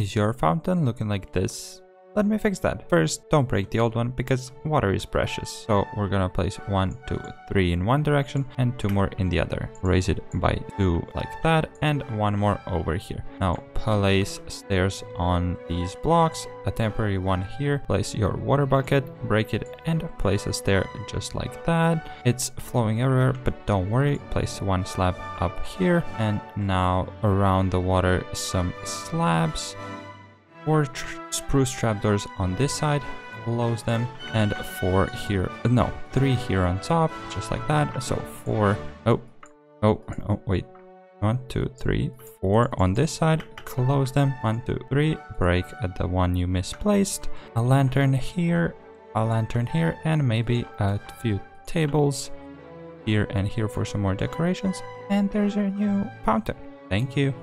Is your fountain looking like this? Let me fix that. First, don't break the old one because water is precious. So we're gonna place one, two, three in one direction and two more in the other. Raise it by two like that and one more over here. Now place stairs on these blocks, a temporary one here. Place your water bucket, break it and place a stair just like that. It's flowing everywhere, but don't worry. Place one slab up here and now around the water some slabs four tr spruce trapdoors on this side close them and four here no three here on top just like that so four oh oh oh wait one two three four on this side close them one two three break at the one you misplaced a lantern here a lantern here and maybe a few tables here and here for some more decorations and there's a new fountain thank you